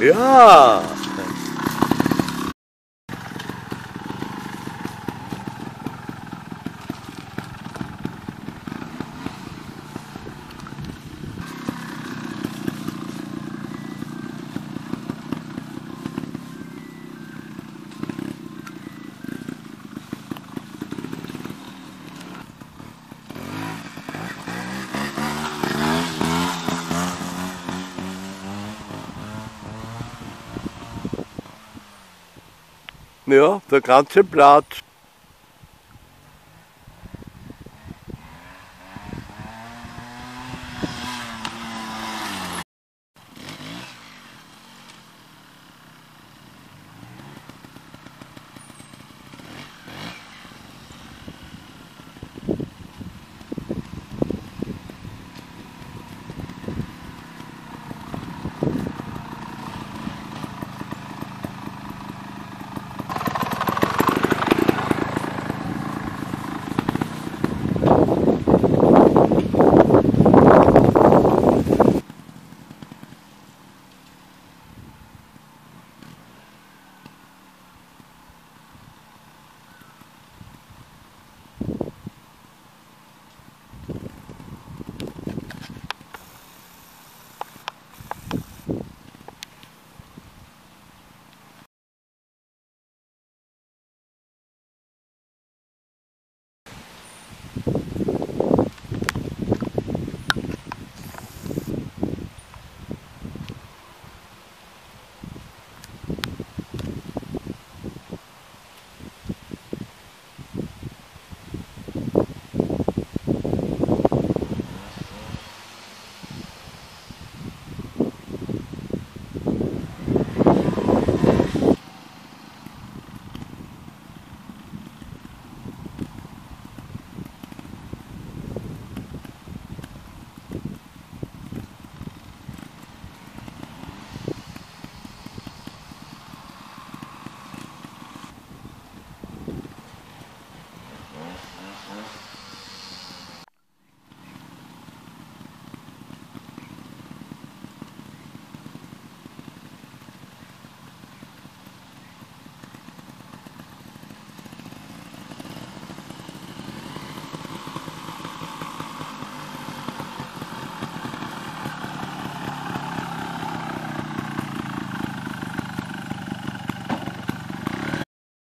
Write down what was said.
Ja. Ja, der ganze Platz